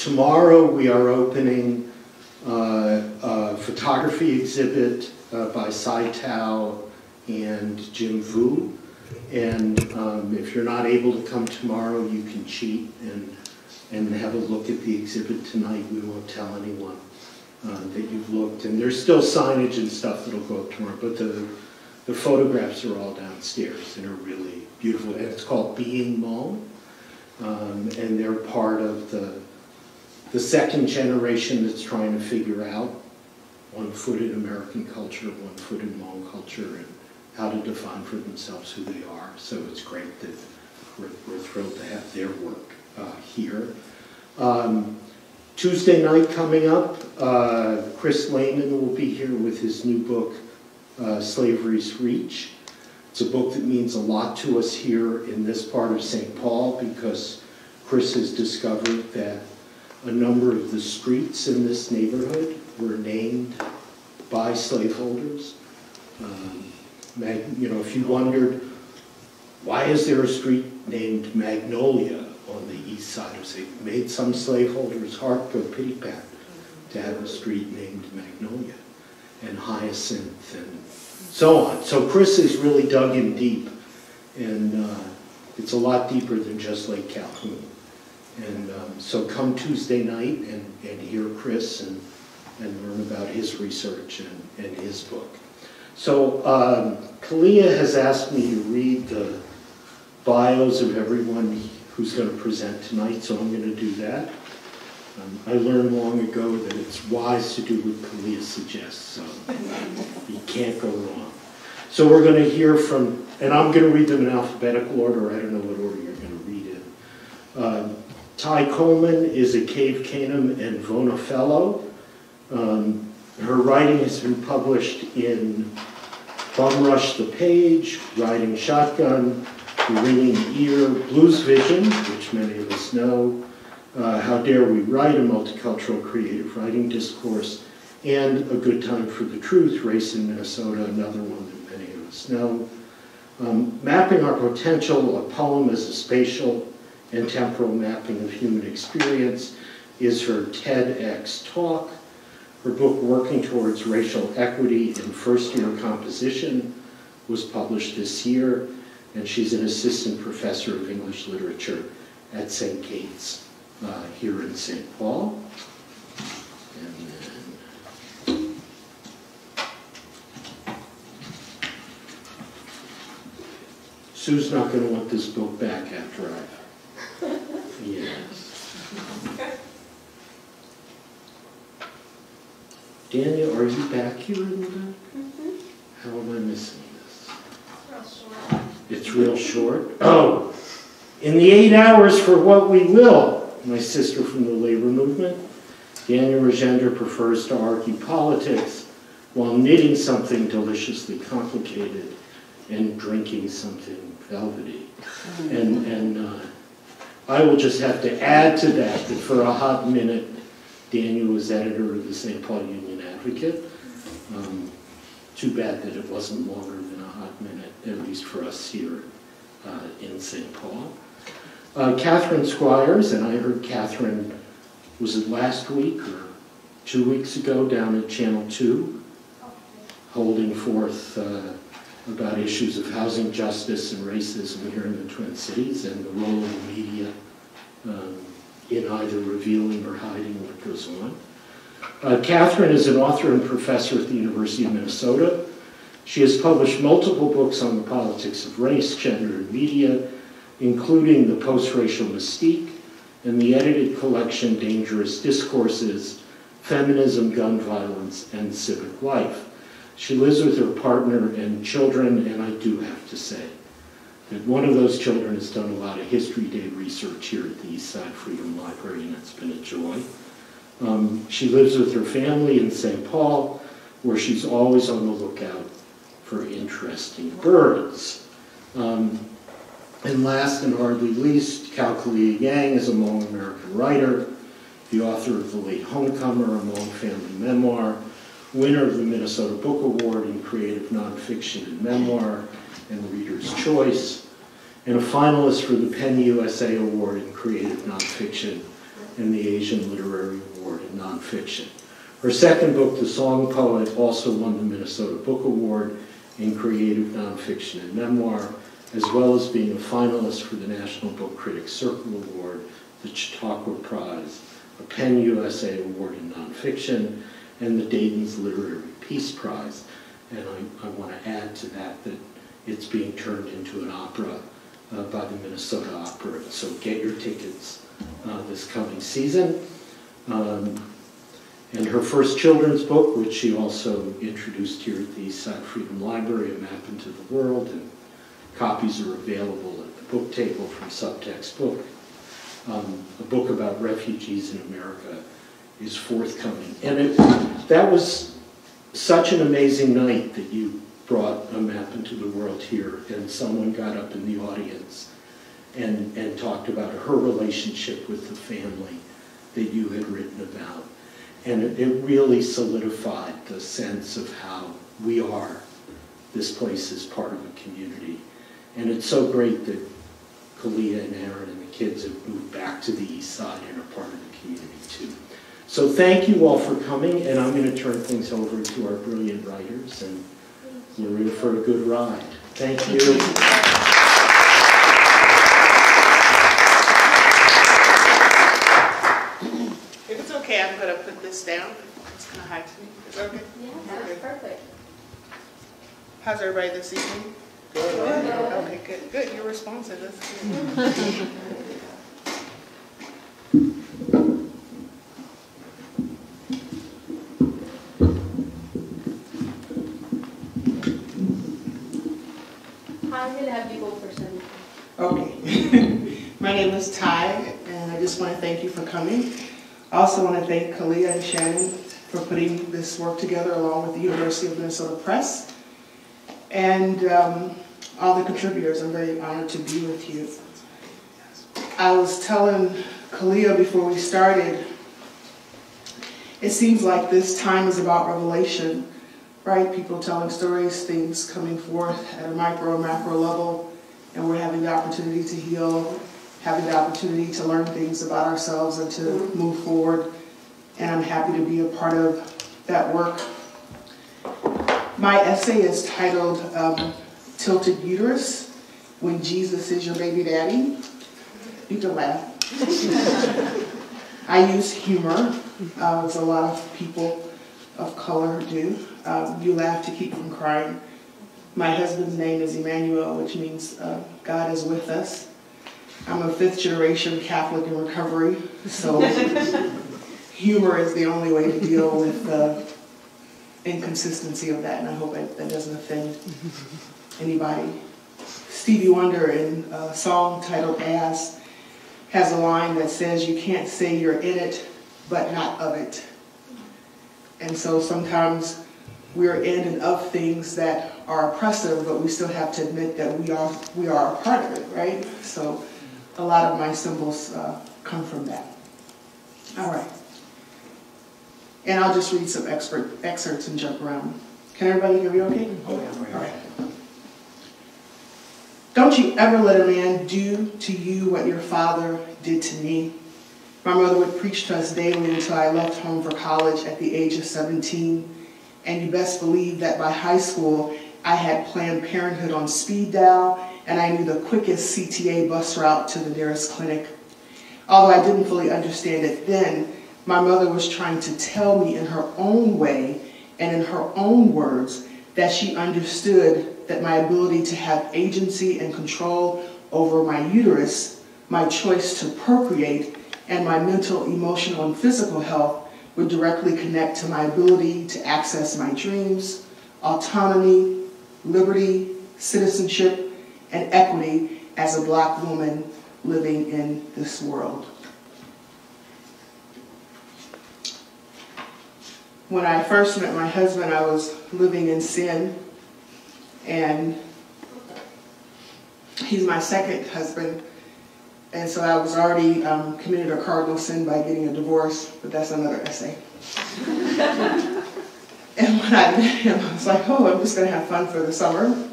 tomorrow we are opening uh, a photography exhibit uh, by Sai Tao and Jim Vu. And um, if you're not able to come tomorrow, you can cheat and, and have a look at the exhibit tonight. We won't tell anyone uh, that you've looked. And there's still signage and stuff that'll go up tomorrow, but the, the photographs are all downstairs and are really beautiful. And it's called Being Hmong. Um, and they're part of the, the second generation that's trying to figure out one foot in American culture, one foot in Hmong culture, and how to define for themselves who they are. So it's great that we're, we're thrilled to have their work uh, here. Um, Tuesday night coming up, uh, Chris Lehman will be here with his new book, uh, Slavery's Reach. It's a book that means a lot to us here in this part of St. Paul because Chris has discovered that a number of the streets in this neighborhood were named by slaveholders. Um, you know, if you wondered, why is there a street named Magnolia on the east side of St. Made some slaveholders' heart go pity pat to have a street named Magnolia and Hyacinth and so on. So Chris has really dug in deep, and uh, it's a lot deeper than just Lake Calhoun. And um, so come Tuesday night and, and hear Chris and, and learn about his research and, and his book. So um, Kalia has asked me to read the bios of everyone who's going to present tonight, so I'm going to do that. Um, I learned long ago that it's wise to do what Kalia suggests, so you can't go wrong. So we're going to hear from, and I'm going to read them in alphabetical order. I don't know what order you're going to read in. Uh, Ty Coleman is a Cave Canem and Vona Fellow. Um, her writing has been published in Bum Rush the Page, Riding Shotgun, The Ringing Ear, Blues Vision, which many of us know, uh, How Dare We Write, a multicultural creative writing discourse, and A Good Time for the Truth, Race in Minnesota, another one that many of us know. Um, Mapping Our Potential, a poem as a spatial and temporal mapping of human experience is her TEDx talk. Her book, Working Towards Racial Equity in First Year Composition, was published this year, and she's an assistant professor of English literature at St. Kate's uh, here in St. Paul. Sue's not going to want this book back after I've Yes. Dania, are you back here in the back? Mm -hmm. How am I missing this? Real short. It's real short? Oh, in the eight hours for what we will, my sister from the labor movement, Dania Rajendra prefers to argue politics while knitting something deliciously complicated and drinking something velvety. And, and uh, I will just have to add to that that for a hot minute, Dania was editor of the St. Paul Union Advocate. Um, too bad that it wasn't longer than a hot minute, at least for us here uh, in St. Paul. Uh, Catherine Squires, and I heard Catherine, was it last week or two weeks ago down at Channel 2, holding forth uh, about issues of housing justice and racism here in the Twin Cities and the role of the media um, in either revealing or hiding what goes on. Uh, Catherine is an author and professor at the University of Minnesota. She has published multiple books on the politics of race, gender, and media, including The Post-Racial Mystique and the edited collection Dangerous Discourses, Feminism, Gun Violence, and Civic Life. She lives with her partner and children, and I do have to say that one of those children has done a lot of History Day research here at the Eastside Freedom Library, and it's been a joy. Um, she lives with her family in St. Paul, where she's always on the lookout for interesting birds. Um, and last and hardly least, Kao Kalia Yang is a Hmong American writer, the author of The Late Homecomer, a Hmong family memoir, winner of the Minnesota Book Award in Creative Nonfiction and Memoir and Reader's Choice, and a finalist for the PEN USA Award in Creative Nonfiction and the Asian Literary Award in nonfiction. Her second book, The Song Poet, also won the Minnesota Book Award in creative nonfiction and memoir, as well as being a finalist for the National Book Critics Circle Award, the Chautauqua Prize, a PEN USA Award in nonfiction, and the Dayton's Literary Peace Prize. And I, I want to add to that that it's being turned into an opera uh, by the Minnesota Opera. So get your tickets uh, this coming season. Um, and her first children's book, which she also introduced here at the Eastside Freedom Library, A Map into the World, and copies are available at the book table from Subtext Book. Um, a book about refugees in America is forthcoming. And it, that was such an amazing night that you brought a map into the world here and someone got up in the audience and, and talked about her relationship with the family that you had written about. And it, it really solidified the sense of how we are. This place is part of a community. And it's so great that Kalia and Aaron and the kids have moved back to the east side and are part of the community too. So thank you all for coming, and I'm going to turn things over to our brilliant writers, and we're in for a good ride. Thank you. If it's okay, I'm going to put this down. It's kind of high to me. Is that okay? Yeah, that's perfect. How's everybody this evening? Good. Okay, good, good. You're responsive. That's good. I'm gonna have you go first. Anita. Okay. My name is Ty, and I just want to thank you for coming. I also want to thank Kalia and Shannon for putting this work together along with the University of Minnesota Press and um, all the contributors. I'm very honored to be with you. I was telling Kalia before we started, it seems like this time is about revelation, right? People telling stories, things coming forth at a micro, macro level, and we're having the opportunity to heal, having the opportunity to learn things about ourselves and to move forward. And I'm happy to be a part of that work. My essay is titled um, Tilted Uterus When Jesus is Your Baby Daddy. You can laugh. I use humor, uh, as a lot of people of color do. Um, you laugh to keep from crying. My husband's name is Emmanuel, which means uh, God is with us. I'm a fifth generation Catholic in recovery, so humor is the only way to deal with the inconsistency of that, and I hope that, that doesn't offend anybody. Stevie Wonder in a song titled As has a line that says, You can't say you're in it, but not of it. And so sometimes we're in and of things that are oppressive, but we still have to admit that we are we are a part of it, right? So a lot of my symbols uh, come from that. All right. And I'll just read some expert excerpts and jump around. Can everybody hear me okay? All right. Don't you ever let a man do to you what your father did to me. My mother would preach to us daily until I left home for college at the age of 17. And you best believe that by high school, I had Planned Parenthood on speed dial, and I knew the quickest CTA bus route to the nearest clinic. Although I didn't fully understand it then, my mother was trying to tell me in her own way and in her own words that she understood that my ability to have agency and control over my uterus, my choice to procreate, and my mental, emotional, and physical health would directly connect to my ability to access my dreams, autonomy, liberty, citizenship, and equity as a black woman living in this world. When I first met my husband, I was living in sin, and he's my second husband. And so I was already um, committed a cardinal sin by getting a divorce, but that's another essay. and when I met him, I was like, oh, I'm just going to have fun for the summer.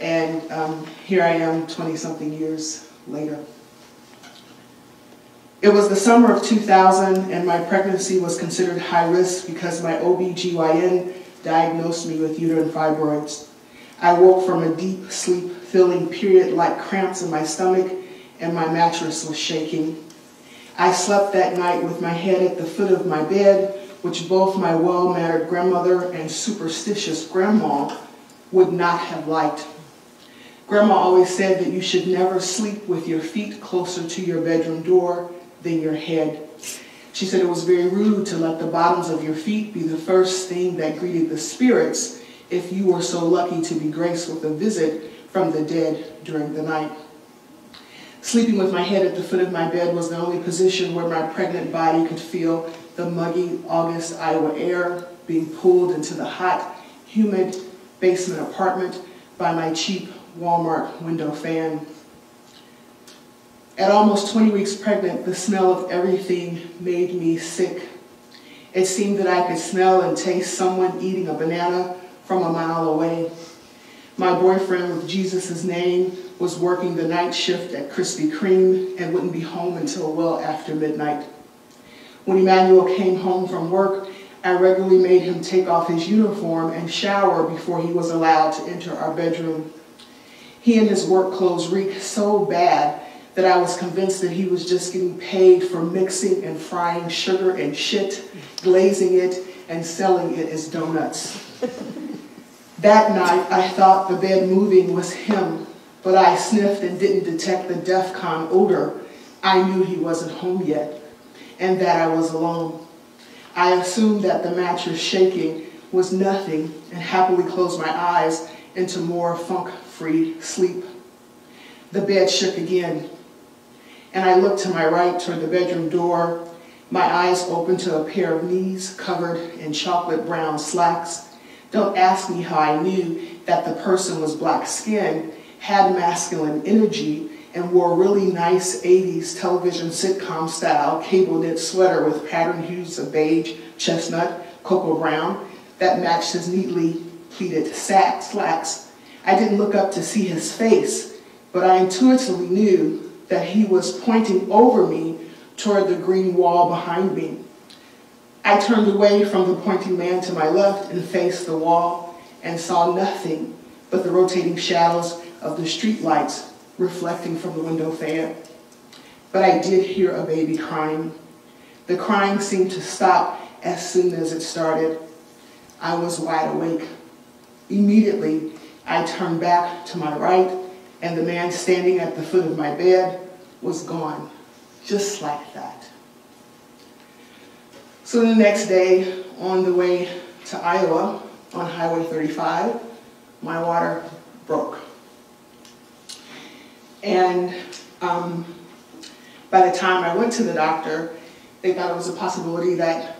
And um, here I am 20 something years later. It was the summer of 2000 and my pregnancy was considered high risk because my OB-GYN diagnosed me with uterine fibroids. I woke from a deep sleep feeling period-like cramps in my stomach and my mattress was shaking. I slept that night with my head at the foot of my bed, which both my well-mannered grandmother and superstitious grandma would not have liked. Grandma always said that you should never sleep with your feet closer to your bedroom door than your head. She said it was very rude to let the bottoms of your feet be the first thing that greeted the spirits if you were so lucky to be graced with a visit from the dead during the night. Sleeping with my head at the foot of my bed was the only position where my pregnant body could feel the muggy August Iowa air being pulled into the hot, humid basement apartment by my cheap Walmart window fan. At almost 20 weeks pregnant, the smell of everything made me sick. It seemed that I could smell and taste someone eating a banana from a mile away. My boyfriend with Jesus' name was working the night shift at Krispy Kreme and wouldn't be home until well after midnight. When Emmanuel came home from work, I regularly made him take off his uniform and shower before he was allowed to enter our bedroom. He and his work clothes reeked so bad that I was convinced that he was just getting paid for mixing and frying sugar and shit, glazing it, and selling it as donuts. that night, I thought the bed moving was him, but I sniffed and didn't detect the DEFCON odor. I knew he wasn't home yet, and that I was alone. I assumed that the mattress shaking was nothing and happily closed my eyes into more funk-free sleep. The bed shook again, and I looked to my right toward the bedroom door, my eyes open to a pair of knees covered in chocolate brown slacks. Don't ask me how I knew that the person was black skinned, had masculine energy, and wore a really nice 80s television sitcom style cable knit sweater with patterned hues of beige, chestnut, cocoa brown that matched his neatly pleated sack slacks. I didn't look up to see his face, but I intuitively knew that he was pointing over me toward the green wall behind me. I turned away from the pointing man to my left and faced the wall and saw nothing but the rotating shadows of the street lights reflecting from the window fan. But I did hear a baby crying. The crying seemed to stop as soon as it started. I was wide awake. Immediately, I turned back to my right and the man standing at the foot of my bed was gone, just like that. So the next day, on the way to Iowa on Highway 35, my water. And um, by the time I went to the doctor, they thought it was a possibility that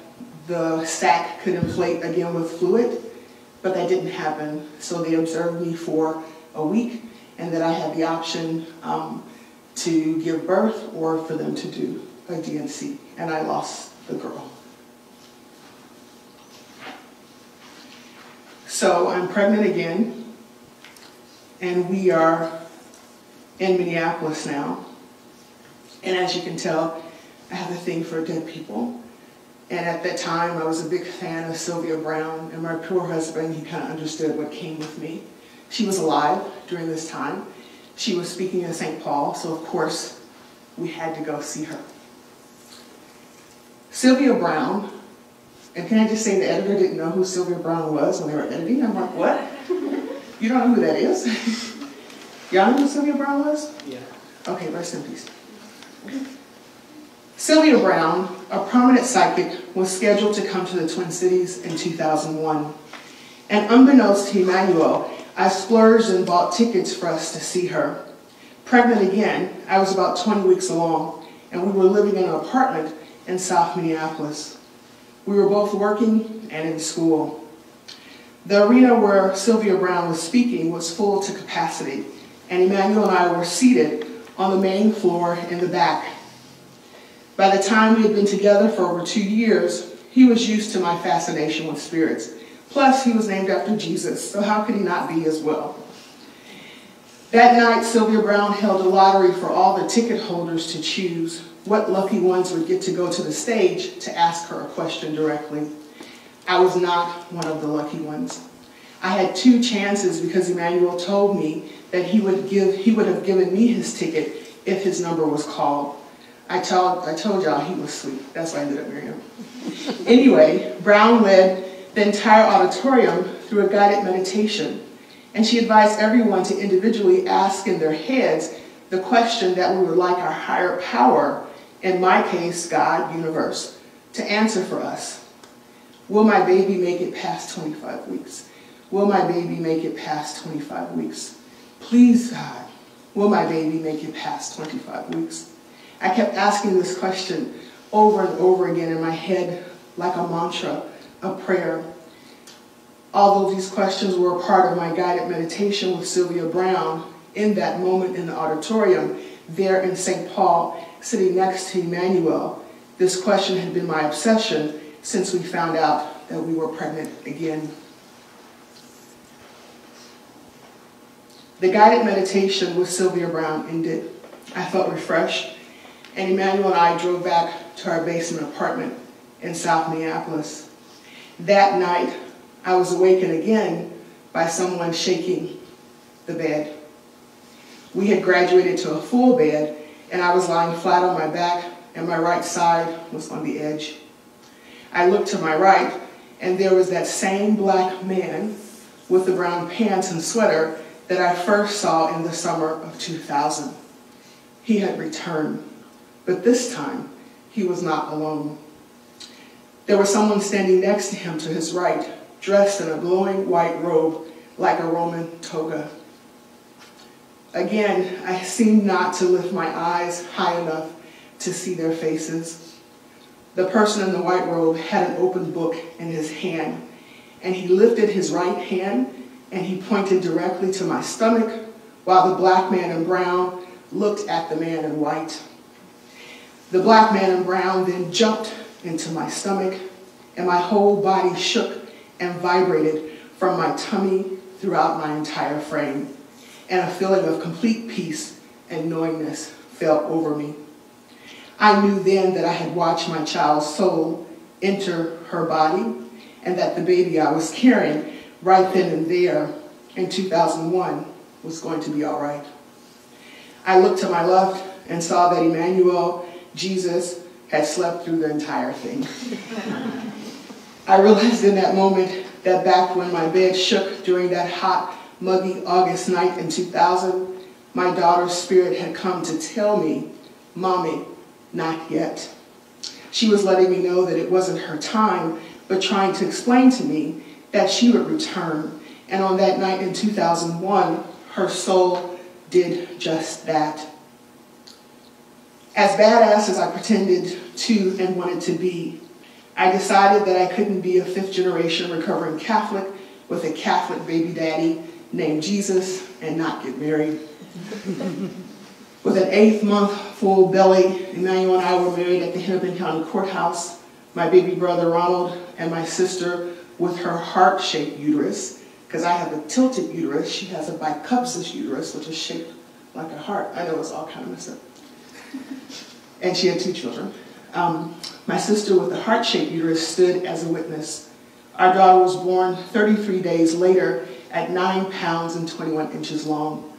the sac could inflate again with fluid, but that didn't happen. So they observed me for a week and that I had the option um, to give birth or for them to do a D&C, and I lost the girl. So I'm pregnant again, and we are in Minneapolis now. And as you can tell, I have a thing for dead people. And at that time, I was a big fan of Sylvia Browne, and my poor husband, he kind of understood what came with me. She was alive during this time. She was speaking in St. Paul, so of course we had to go see her. Sylvia Browne, and can I just say the editor didn't know who Sylvia Browne was when they were editing? I'm like, what? You don't know who that is? Y'all know who Sylvia Browne was? Yeah. Okay, rest in peace. Sylvia Browne, a prominent psychic, was scheduled to come to the Twin Cities in 2001. And unbeknownst to Emmanuel, I splurged and bought tickets for us to see her. Pregnant again, I was about 20 weeks along, and we were living in an apartment in South Minneapolis. We were both working and in school. The arena where Sylvia Brown was speaking was full to capacity, and Emmanuel and I were seated on the main floor in the back. By the time we had been together for over two years, he was used to my fascination with spirits Plus, he was named after Jesus, so how could he not be as well? That night, Sylvia Browne held a lottery for all the ticket holders to choose what lucky ones would get to go to the stage to ask her a question directly. I was not one of the lucky ones. I had two chances because Emmanuel told me that he would, give, he would have given me his ticket if his number was called. I told, I told y'all he was sweet. That's why I ended up marrying him. anyway, Browne led the entire auditorium through a guided meditation, and she advised everyone to individually ask in their heads the question that we would like our higher power, in my case, God, universe, to answer for us. Will my baby make it past 25 weeks? Will my baby make it past 25 weeks? Please, God, will my baby make it past 25 weeks? I kept asking this question over and over again in my head like a mantra, a prayer. Although these questions were a part of my guided meditation with Sylvia Browne, in that moment in the auditorium, there in St. Paul, sitting next to Emmanuel, this question had been my obsession since we found out that we were pregnant again. The guided meditation with Sylvia Browne ended. I felt refreshed and Emmanuel and I drove back to our basement apartment in South Minneapolis. That night, I was awakened again by someone shaking the bed. We had graduated to a full bed, and I was lying flat on my back, and my right side was on the edge. I looked to my right, and there was that same black man with the brown pants and sweater that I first saw in the summer of 2000. He had returned. But this time, he was not alone. There was someone standing next to him to his right, dressed in a glowing white robe like a Roman toga. Again, I seemed not to lift my eyes high enough to see their faces. The person in the white robe had an open book in his hand, and he lifted his right hand and he pointed directly to my stomach, while the black man in brown looked at the man in white. The black man in brown then jumped into my stomach, and my whole body shook and vibrated from my tummy throughout my entire frame, and a feeling of complete peace and knowingness fell over me. I knew then that I had watched my child's soul enter her body, and that the baby I was carrying right then and there in 2001 was going to be all right. I looked to my left and saw that Emmanuel Jesus had slept through the entire thing. I realized in that moment that back when my bed shook during that hot, muggy August night in 2000, my daughter's spirit had come to tell me, Mommy, not yet. She was letting me know that it wasn't her time, but trying to explain to me that she would return. And on that night in 2001, her soul did just that. As badass as I pretended to and wanted to be, I decided that I couldn't be a fifth generation recovering Catholic with a Catholic baby daddy named Jesus and not get married. with an eighth month full belly, Emmanuel and I were married at the Hennepin County Courthouse. My baby brother Ronald and my sister with her heart-shaped uterus, because I have a tilted uterus, she has a bicuspid uterus, which is shaped like a heart. I know it's all kind of messed up and she had two children. Um, my sister with the heart-shaped uterus stood as a witness. Our daughter was born 33 days later at 9 pounds and 21 inches long.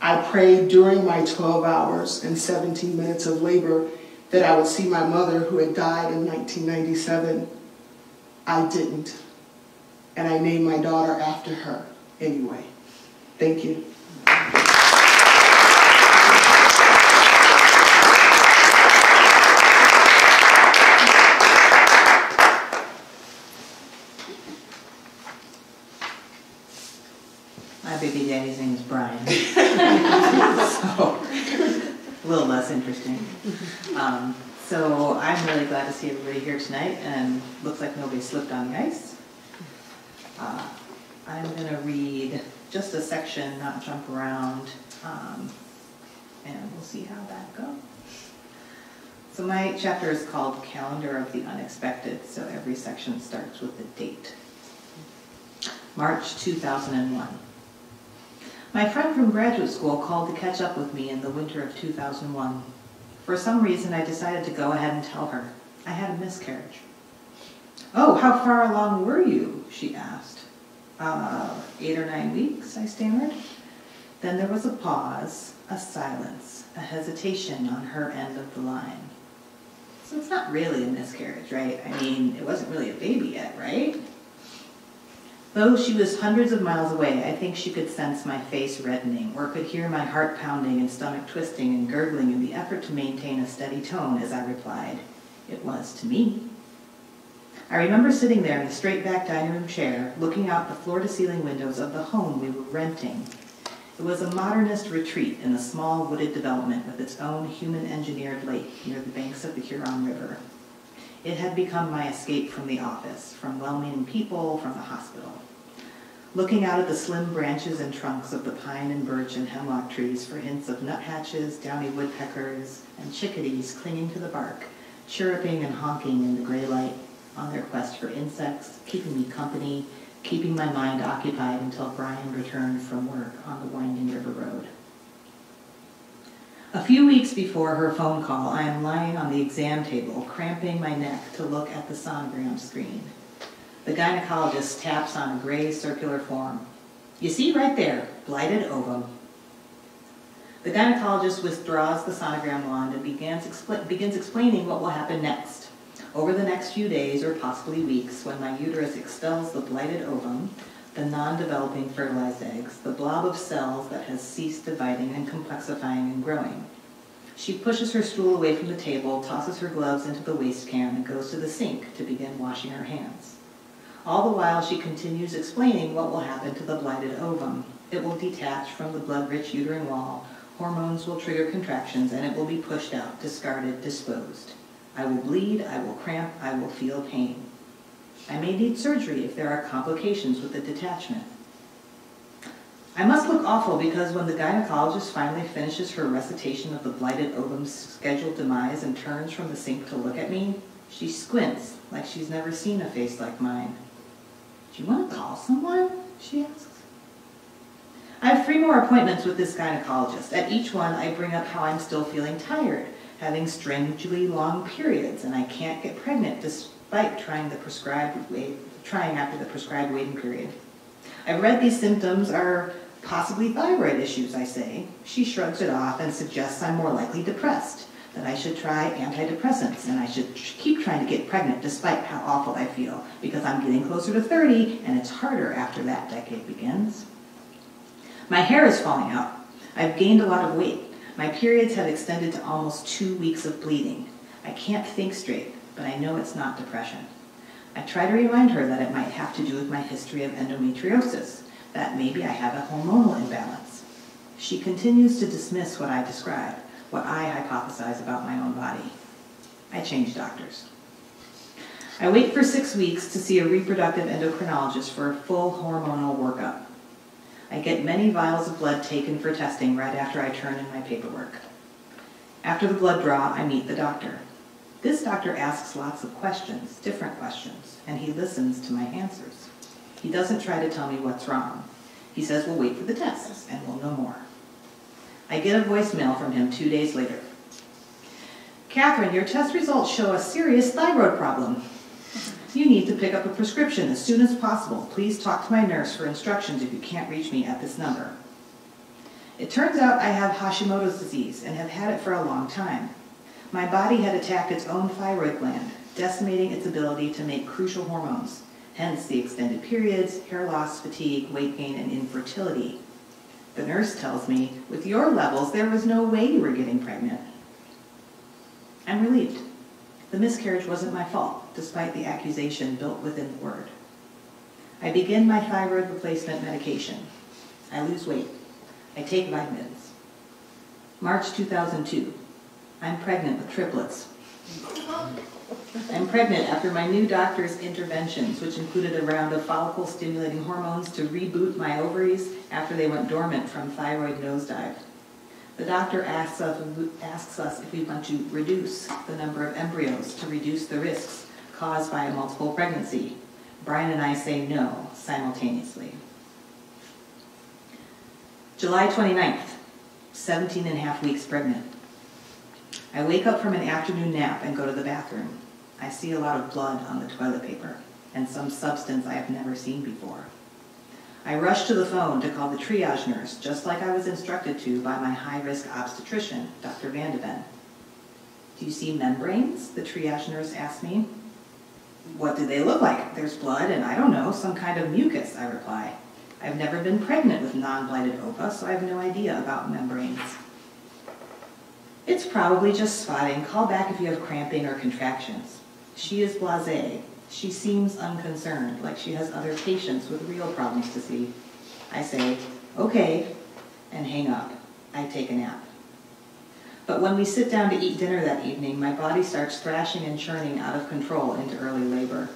I prayed during my 12 hours and 17 minutes of labor that I would see my mother who had died in 1997. I didn't. And I named my daughter after her anyway. Thank you. My baby daddy's name is Brian. so, a little less interesting. Um, so I'm really glad to see everybody here tonight, and looks like nobody slipped on the ice. Uh, I'm going to read just a section, not jump around, um, and we'll see how that goes. So my chapter is called Calendar of the Unexpected, so every section starts with a date. March 2001. My friend from graduate school called to catch up with me in the winter of 2001. For some reason, I decided to go ahead and tell her. I had a miscarriage. Oh, how far along were you? she asked. Uh, eight or nine weeks, I stammered. Then there was a pause, a silence, a hesitation on her end of the line. So it's not really a miscarriage, right? I mean, it wasn't really a baby yet, right? Though she was hundreds of miles away, I think she could sense my face reddening, or could hear my heart pounding and stomach twisting and gurgling in the effort to maintain a steady tone as I replied, It was to me. I remember sitting there in the straight back dining room chair, looking out the floor to ceiling windows of the home we were renting. It was a modernist retreat in a small wooded development with its own human engineered lake near the banks of the Huron River. It had become my escape from the office, from well meaning people, from the hospital. Looking out at the slim branches and trunks of the pine and birch and hemlock trees for hints of nuthatches, downy woodpeckers, and chickadees clinging to the bark, chirruping and honking in the gray light on their quest for insects, keeping me company, keeping my mind occupied until Brian returned from work on the winding river road. A few weeks before her phone call, I am lying on the exam table, cramping my neck to look at the sonogram screen. The gynecologist taps on a gray circular form. You see right there, blighted ovum. The gynecologist withdraws the sonogram wand and begins, expl- begins explaining what will happen next. Over the next few days, or possibly weeks, when my uterus expels the blighted ovum, the non-developing fertilized eggs, the blob of cells that has ceased dividing and complexifying and growing. She pushes her stool away from the table, tosses her gloves into the waste can, and goes to the sink to begin washing her hands. All the while, she continues explaining what will happen to the blighted ovum. It will detach from the blood-rich uterine wall, hormones will trigger contractions, and it will be pushed out, discarded, disposed. I will bleed, I will cramp, I will feel pain. I may need surgery if there are complications with the detachment. I must look awful because when the gynecologist finally finishes her recitation of the blighted ovum's scheduled demise and turns from the sink to look at me, she squints like she's never seen a face like mine. Do you want to call someone? she asks. I have three more appointments with this gynecologist. At each one, I bring up how I'm still feeling tired, having strangely long periods, and I can't get pregnant despite trying the prescribed wait, trying after the prescribed waiting period. I've read these symptoms are possibly thyroid issues, I say. She shrugs it off and suggests I'm more likely depressed, that I should try antidepressants, and I should keep trying to get pregnant despite how awful I feel, because I'm getting closer to 30 and it's harder after that decade begins. My hair is falling out. I've gained a lot of weight. My periods have extended to almost two weeks of bleeding. I can't think straight, but I know it's not depression. I try to remind her that it might have to do with my history of endometriosis, that maybe I have a hormonal imbalance. She continues to dismiss what I describe, what I hypothesize about my own body. I change doctors. I wait for six weeks to see a reproductive endocrinologist for a full hormonal workup. I get many vials of blood taken for testing right after I turn in my paperwork. After the blood draw, I meet the doctor. This doctor asks lots of questions, different questions, and he listens to my answers. He doesn't try to tell me what's wrong. He says we'll wait for the tests and we'll know more. I get a voicemail from him two days later. Catherine, your test results show a serious thyroid problem. You need to pick up a prescription as soon as possible. Please talk to my nurse for instructions if you can't reach me at this number. It turns out I have Hashimoto's disease and have had it for a long time. My body had attacked its own thyroid gland, decimating its ability to make crucial hormones, hence the extended periods, hair loss, fatigue, weight gain, and infertility. The nurse tells me, with your levels, there was no way you were getting pregnant. I'm relieved. The miscarriage wasn't my fault, despite the accusation built within the word. I begin my thyroid replacement medication. I lose weight. I take vitamins. March 2002. I'm pregnant with triplets. I'm pregnant after my new doctor's interventions, which included a round of follicle stimulating hormones to reboot my ovaries after they went dormant from thyroid nosedive. The doctor asks us, asks us if we want to reduce the number of embryos to reduce the risks caused by a multiple pregnancy. Brian and I say no simultaneously. July 29th, 17 and a half weeks pregnant. I wake up from an afternoon nap and go to the bathroom. I see a lot of blood on the toilet paper and some substance I have never seen before. I rush to the phone to call the triage nurse, just like I was instructed to by my high-risk obstetrician, Dr. Vandeven. Do you see membranes? The triage nurse asked me. What do they look like? There's blood and I don't know, some kind of mucus, I reply. I've never been pregnant with non-blighted ova, so I have no idea about membranes. It's probably just spotting. Call back if you have cramping or contractions. She is blasé. She seems unconcerned, like she has other patients with real problems to see. I say, okay, and hang up. I take a nap. But when we sit down to eat dinner that evening, my body starts thrashing and churning out of control into early labor.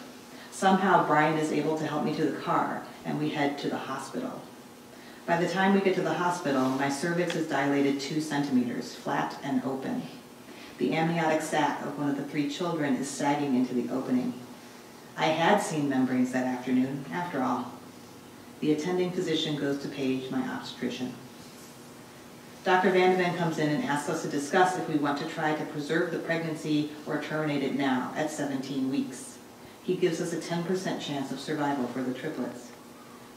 Somehow Brian is able to help me to the car, and we head to the hospital. By the time we get to the hospital, my cervix is dilated two centimeters, flat and open. The amniotic sac of one of the three children is sagging into the opening. I had seen membranes that afternoon, after all. The attending physician goes to page my obstetrician. Dr. Vandeven comes in and asks us to discuss if we want to try to preserve the pregnancy or terminate it now at 17 weeks. He gives us a 10% chance of survival for the triplets.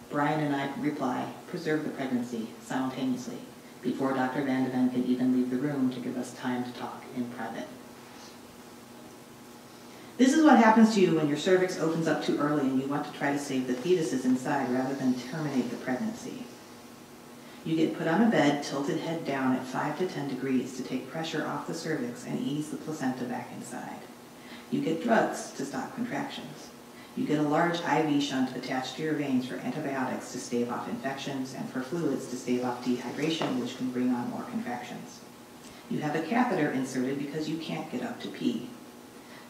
Brian and I reply, preserve the pregnancy, simultaneously, before Dr. Vandeven can even leave the room to give us time to talk in private. This is what happens to you when your cervix opens up too early and you want to try to save the fetuses inside rather than terminate the pregnancy. You get put on a bed, tilted head down at 5 to 10 degrees to take pressure off the cervix and ease the placenta back inside. You get drugs to stop contractions. You get a large IV shunt attached to your veins for antibiotics to stave off infections and for fluids to stave off dehydration, which can bring on more contractions. You have a catheter inserted because you can't get up to pee.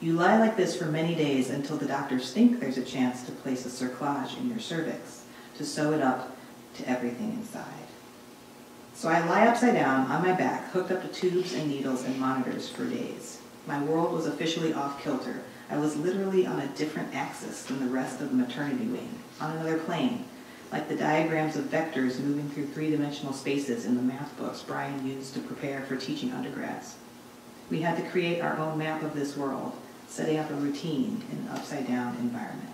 You lie like this for many days until the doctors think there's a chance to place a cerclage in your cervix to sew it up to everything inside. So I lie upside down on my back, hooked up to tubes and needles and monitors for days. My world was officially off kilter. I was literally on a different axis than the rest of the maternity wing, on another plane, like the diagrams of vectors moving through three-dimensional spaces in the math books Brian used to prepare for teaching undergrads. We had to create our own map of this world, setting up a routine in an upside-down environment.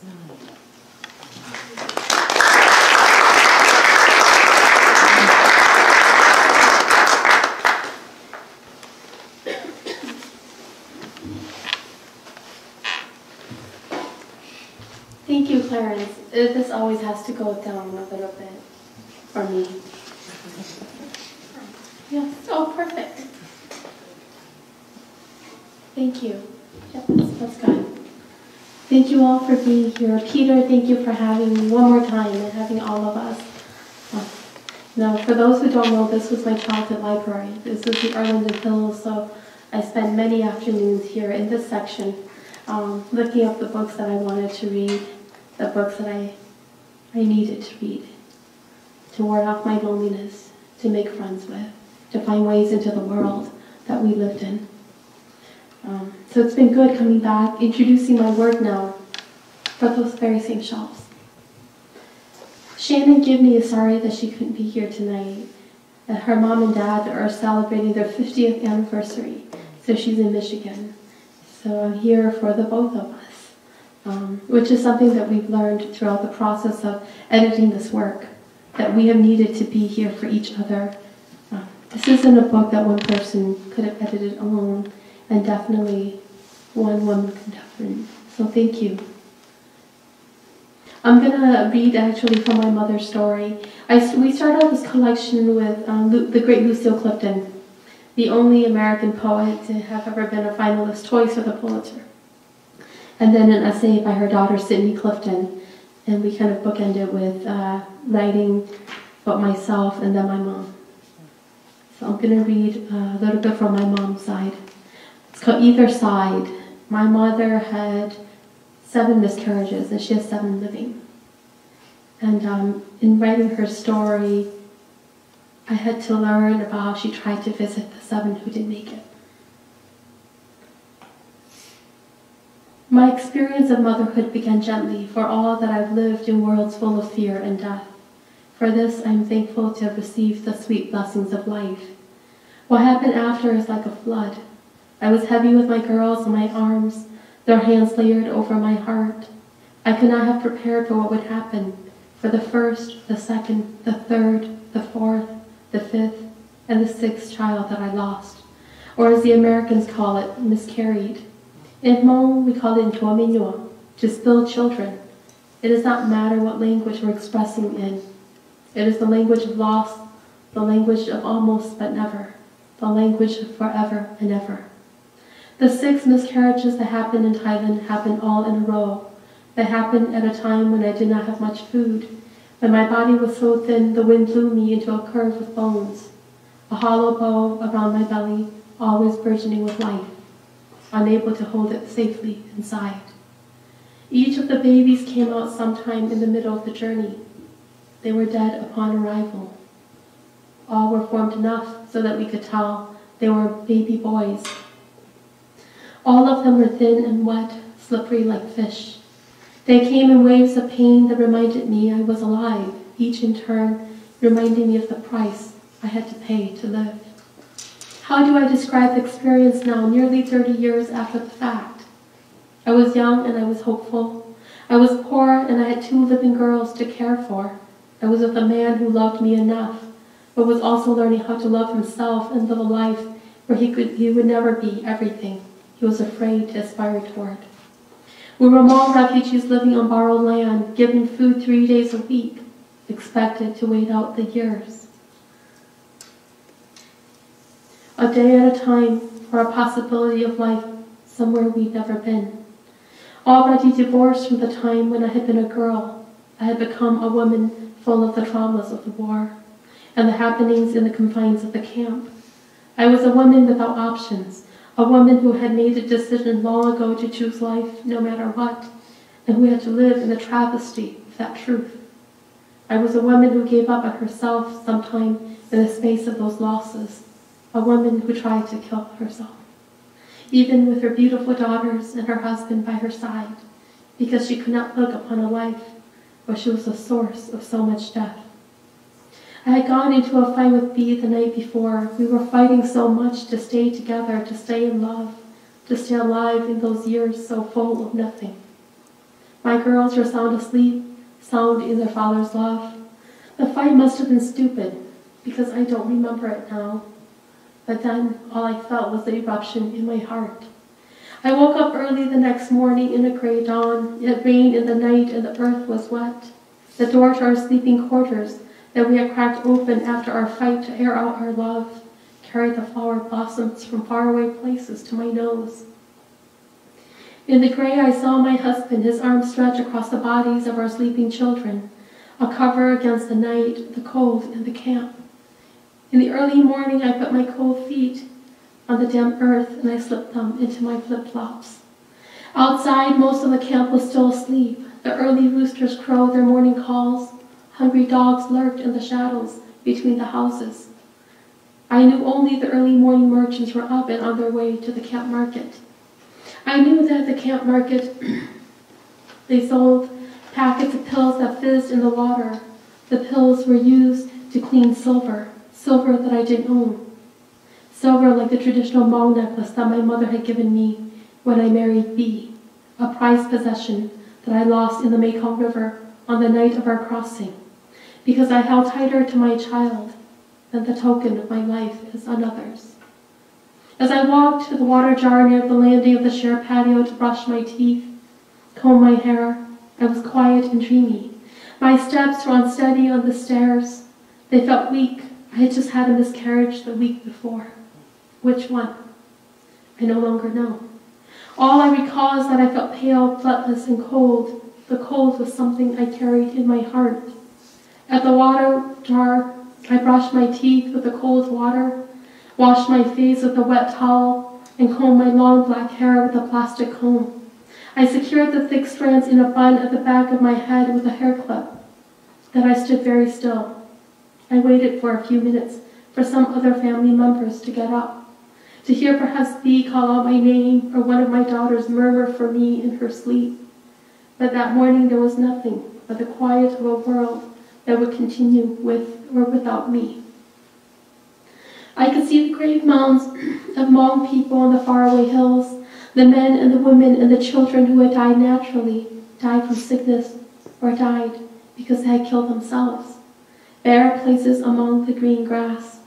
Hmm. Thank you, Clarence. This always has to go down a little bit for me. Yes, oh, perfect. Thank you. Yep, that's, that's good. Thank you all for being here. Peter, thank you for having me one more time and having all of us. Now, for those who don't know, this was my childhood library. This was the Arlington Hills, so I spent many afternoons here in this section um, looking up the books that I wanted to read, the books that I, I needed to read, to ward off my loneliness, to make friends with, to find ways into the world that we lived in. Um, so it's been good coming back, introducing my work now for those very same shelves. Shannon Gibney is sorry that she couldn't be here tonight. Uh, Her mom and dad are celebrating their 50th anniversary, so she's in Michigan. So I'm here for the both of us, um, which is something that we've learned throughout the process of editing this work, that we have needed to be here for each other. Uh, this isn't a book that one person could have edited alone, and definitely one woman could have. So thank you. I'm gonna read actually from my mother's story. I, we started out this collection with um, the great Lucille Clifton the only American poet to have ever been a finalist twice for the Pulitzer. And then an essay by her daughter, Sidney Clifton. And we kind of bookended with uh, writing about myself and then my mom. So I'm going to read a little bit from my mom's side. It's called Either Side. My mother had seven miscarriages and she has seven living. And um, in writing her story, I had to learn about how she tried to visit the seven who didn't make it. My experience of motherhood began gently, for all that I've lived in worlds full of fear and death. For this I am thankful to have received the sweet blessings of life. What happened after is like a flood. I was heavy with my girls in my arms, their hands layered over my heart. I could not have prepared for what would happen, for the first, the second, the third, the fourth, the fifth, and the sixth child that I lost, or as the Americans call it, miscarried. In Hmong, we call it Ntuominua, to spill children. It does not matter what language we're expressing in. It is the language of loss, the language of almost but never, the language of forever and ever. The six miscarriages that happened in Thailand happened all in a row. They happened at a time when I did not have much food, when my body was so thin the wind blew me into a curve of bones, a hollow bow around my belly, always burgeoning with life, unable to hold it safely inside. Each of the babies came out sometime in the middle of the journey. They were dead upon arrival. All were formed enough so that we could tell they were baby boys. All of them were thin and wet, slippery like fish. They came in waves of pain that reminded me I was alive, each in turn reminding me of the price I had to pay to live. How do I describe the experience now, nearly 30 years after the fact? I was young and I was hopeful. I was poor and I had two living girls to care for. I was with a man who loved me enough, but was also learning how to love himself and live a life where he, could, he would never be everything he was afraid to aspire toward. We were Hmong refugees living on borrowed land, given food three days a week, expected to wait out the years. A day at a time for a possibility of life somewhere we'd never been. Already divorced from the time when I had been a girl, I had become a woman full of the traumas of the war and the happenings in the confines of the camp. I was a woman without options, a woman who had made a decision long ago to choose life no matter what, and who had to live in the travesty of that truth. I was a woman who gave up on herself sometime in the space of those losses, a woman who tried to kill herself, even with her beautiful daughters and her husband by her side, because she could not look upon a life where she was the source of so much death. I had gone into a fight with B the night before. We were fighting so much to stay together, to stay in love, to stay alive in those years so full of nothing. My girls were sound asleep, sound in their father's love. The fight must have been stupid, because I don't remember it now. But then all I felt was the eruption in my heart. I woke up early the next morning in a gray dawn. It rained in the night and the earth was wet. The door to our sleeping quarters that we had cracked open after our fight to air out our love, carried the flower blossoms from faraway places to my nose. In the gray, I saw my husband, his arms stretched across the bodies of our sleeping children, a cover against the night, the cold, and the camp. In the early morning, I put my cold feet on the damp earth and I slipped them into my flip-flops. Outside, most of the camp was still asleep. The early roosters crowed their morning calls. Hungry dogs lurked in the shadows between the houses. I knew only the early morning merchants were up and on their way to the camp market. I knew that at the camp market they sold packets of pills that fizzed in the water. The pills were used to clean silver, silver that I didn't own. Silver like the traditional Hmong necklace that my mother had given me when I married B, a prized possession that I lost in the Mekong River on the night of our crossing because I held tighter to my child than the token of my life is another's. As I walked to the water jar near the landing of the share patio to brush my teeth, comb my hair, I was quiet and dreamy. My steps were unsteady on the stairs. They felt weak. I had just had a miscarriage the week before. Which one? I no longer know. All I recall is that I felt pale, bloodless, and cold. The cold was something I carried in my heart. At the water jar, I brushed my teeth with the cold water, washed my face with a wet towel, and combed my long black hair with a plastic comb. I secured the thick strands in a bun at the back of my head with a hair clip. Then I stood very still. I waited for a few minutes for some other family members to get up, to hear perhaps thee call out my name or one of my daughters murmur for me in her sleep. But that morning there was nothing but the quiet of a world that would continue with or without me. I could see the grave mounds of Hmong people on the faraway hills, the men and the women and the children who had died naturally, died from sickness, or died because they had killed themselves. Bare places among the green grass.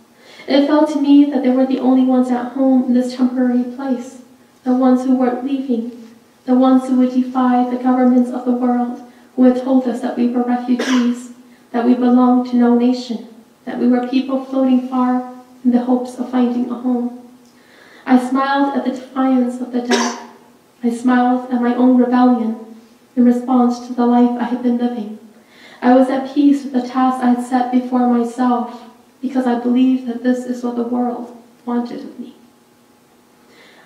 It felt to me that they were the only ones at home in this temporary place, the ones who weren't leaving, the ones who would defy the governments of the world who had told us that we were refugees, that we belonged to no nation, that we were people floating far in the hopes of finding a home. I smiled at the defiance of the dead. I smiled at my own rebellion in response to the life I had been living. I was at peace with the task I had set before myself because I believed that this is what the world wanted of me.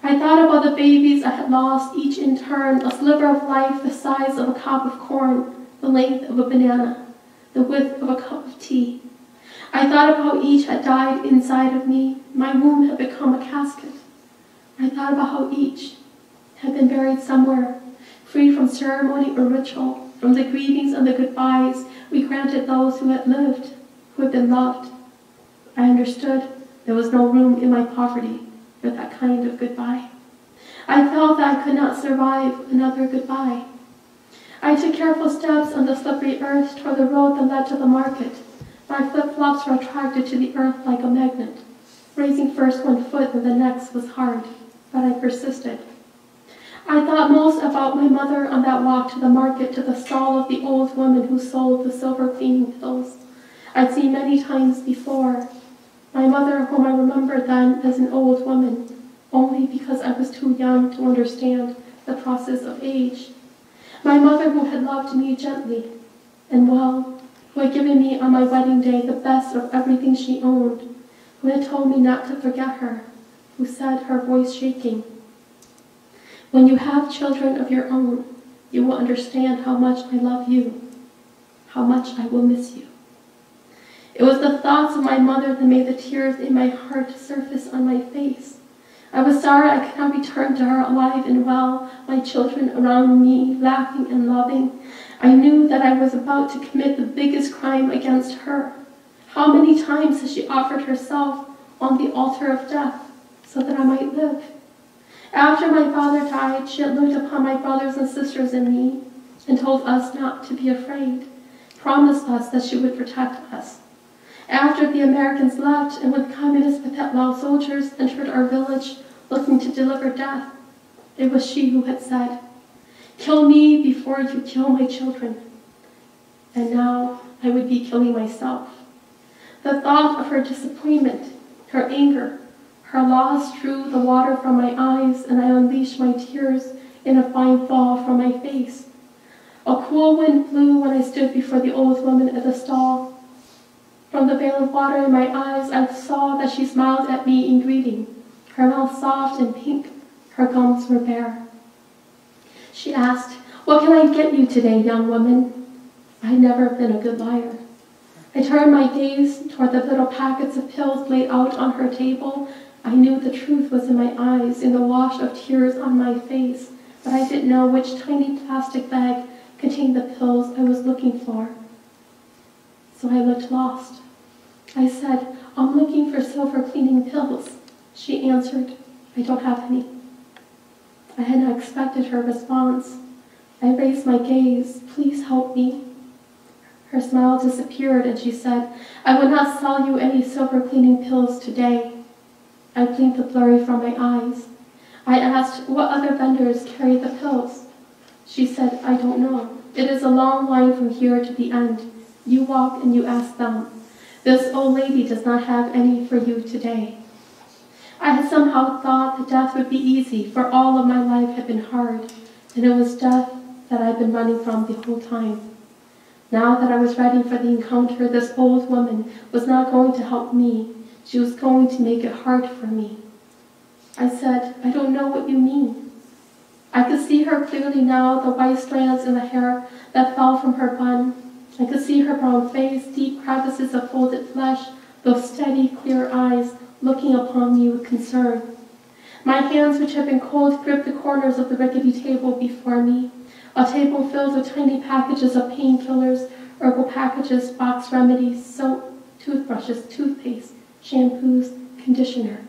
I thought about the babies I had lost, each in turn, a sliver of life the size of a cob of corn, the length of a banana, the width of a cup of tea. I thought of how each had died inside of me. My womb had become a casket. I thought about how each had been buried somewhere, free from ceremony or ritual, from the greetings and the goodbyes we granted those who had lived, who had been loved. I understood there was no room in my poverty for that kind of goodbye. I felt that I could not survive another goodbye. I took careful steps on the slippery earth toward the road that led to the market. My flip-flops were attracted to the earth like a magnet. Raising first one foot and the next was hard, but I persisted. I thought most about my mother on that walk to the market to the stall of the old woman who sold the silver cleaning pills I'd seen many times before. My mother, whom I remembered then as an old woman, only because I was too young to understand the process of age. My mother who had loved me gently and well, who had given me on my wedding day the best of everything she owned, who had told me not to forget her, who said, her voice shaking, When you have children of your own, you will understand how much I love you, how much I will miss you. It was the thoughts of my mother that made the tears in my heart surface on my face. I was sorry I could not return to her alive and well, my children around me, laughing and loving. I knew that I was about to commit the biggest crime against her. How many times has she offered herself on the altar of death so that I might live? After my father died, she had looked upon my brothers and sisters and me and told us not to be afraid, promised us that she would protect us. After the Americans left and when communist Pathet Lao soldiers entered our village looking to deliver death, it was she who had said, Kill me before you kill my children. And now I would be killing myself. The thought of her disappointment, her anger, her loss drew the water from my eyes, and I unleashed my tears in a fine fall from my face. A cool wind blew when I stood before the old woman at the stall. From the veil of water in my eyes, I saw that she smiled at me in greeting, her mouth soft and pink, her gums were bare. She asked, What can I get you today, young woman? I had never been a good liar. I turned my gaze toward the little packets of pills laid out on her table. I knew the truth was in my eyes, in the wash of tears on my face, but I didn't know which tiny plastic bag contained the pills I was looking for. So I looked lost. I said, I'm looking for silver cleaning pills. She answered, I don't have any. I had not expected her response. I raised my gaze. Please help me. Her smile disappeared and she said, I will not sell you any silver cleaning pills today. I blinked the blurry from my eyes. I asked what other vendors carry the pills. She said, I don't know. It is a long line from here to the end. You walk and you ask them. This old lady does not have any for you today. I had somehow thought that death would be easy, for all of my life had been hard, and it was death that I'd been running from the whole time. Now that I was ready for the encounter, this old woman was not going to help me. She was going to make it hard for me. I said, I don't know what you mean. I could see her clearly now, the white strands in the hair that fell from her bun. I could see her brown face, deep crevices of folded flesh, those steady, clear eyes looking upon me with concern. My hands, which had been cold, gripped the corners of the rickety table before me, a table filled with tiny packages of painkillers, herbal packages, box remedies, soap, toothbrushes, toothpaste, shampoos, conditioner,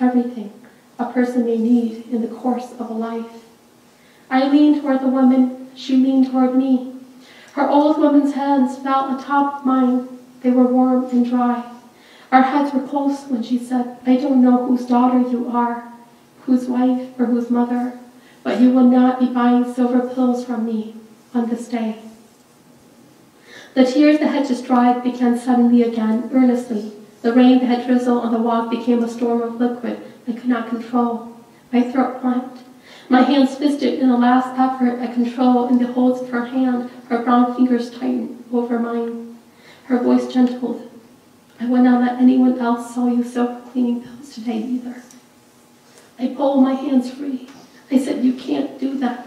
everything a person may need in the course of a life. I leaned toward the woman, she leaned toward me. Her old woman's hands fell on top of mine. They were warm and dry. Our heads were close when she said, I don't know whose daughter you are, whose wife or whose mother, but you will not be buying silver pills from me on this day. The tears that had just dried began suddenly again, earnestly. The rain that had drizzled on the walk became a storm of liquid I could not control. My throat clamped. My hands fisted in a last effort at control in the holds of her hand, her brown fingers tightened over mine. Her voice gentled. I would not let anyone else sell you silver cleaning pills today either. I pulled my hands free. I said, You can't do that.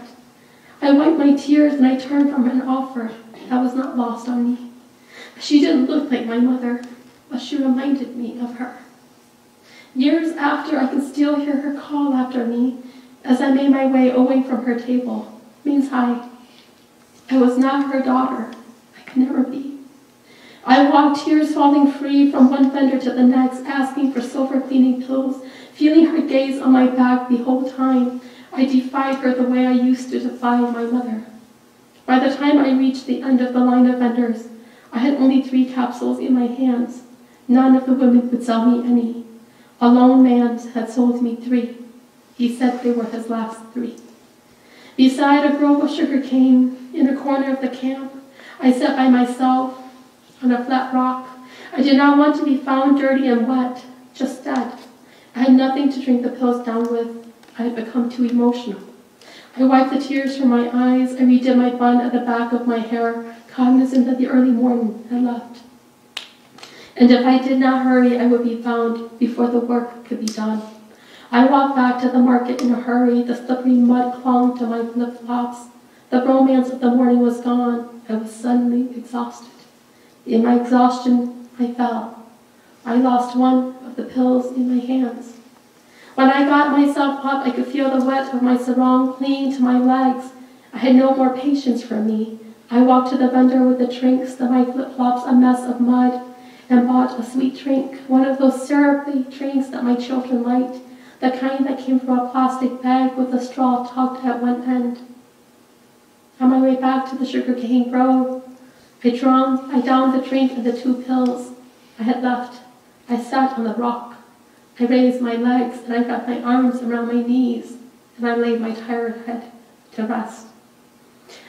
I wiped my tears and I turned from an offer that was not lost on me. She didn't look like my mother, she reminded me of her. Years after, I can still hear her call after me as I made my way away from her table. Means I. I was not her daughter. I could never be. I walked, tears falling free from one vendor to the next, asking for silver cleaning pills, feeling her gaze on my back the whole time. I defied her the way I used to defy my mother. By the time I reached the end of the line of vendors, I had only three capsules in my hands. None of the women would sell me any. A lone man had sold me three. He said they were his last three. Beside a grove of sugar cane in a corner of the camp, I sat by myself on a flat rock. I did not want to be found dirty and wet, just dead. I had nothing to drink the pills down with. I had become too emotional. I wiped the tears from my eyes. I redid my bun at the back of my hair, cognizant that the early morning had left. And if I did not hurry, I would be found before the work could be done. I walked back to the market in a hurry. The slippery mud clung to my flip-flops. The romance of the morning was gone. I was suddenly exhausted. In my exhaustion, I fell. I lost one of the pills in my hands. When I got myself up, I could feel the wet of my sarong clinging to my legs. I had no more patience for me. I walked to the vendor with the drinks, the my flip-flops a mess of mud, and bought a sweet drink, one of those syrupy drinks that my children liked, the kind that came from a plastic bag with a straw tucked at one end. On my way back to the sugarcane grove, I, drawn, I downed the drink and the two pills I had left. I sat on the rock. I raised my legs and I got my arms around my knees and I laid my tired head to rest.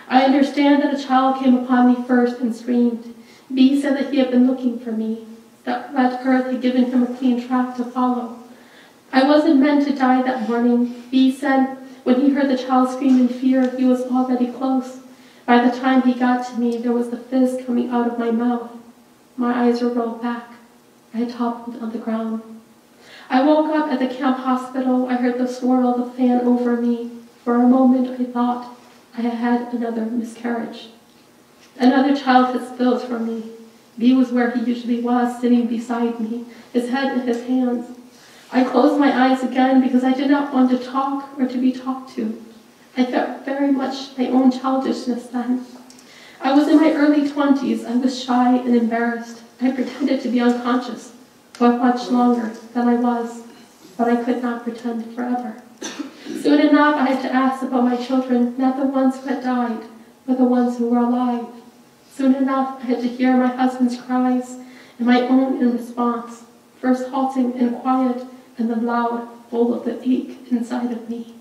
I understand that a child came upon me first and screamed. B said that he had been looking for me, that red earth had given him a clean track to follow. I wasn't meant to die that morning. B said when he heard the child scream in fear, he was already close. By the time he got to me, there was the fizz coming out of my mouth. My eyes were rolled back. I toppled on the ground. I woke up at the camp hospital. I heard the swirl of the fan over me. For a moment, I thought I had another miscarriage. Another child had spilled from me. B was where he usually was, sitting beside me, his head in his hands. I closed my eyes again because I did not want to talk or to be talked to. I felt very much my own childishness then. I was in my early 20s. I was shy and embarrassed. I pretended to be unconscious for much longer than I was, but I could not pretend forever. Soon enough, I had to ask about my children, not the ones who had died, but the ones who were alive. Soon enough, I had to hear my husband's cries and my own in response, first halting and quiet, and then loud, full of the ache inside of me.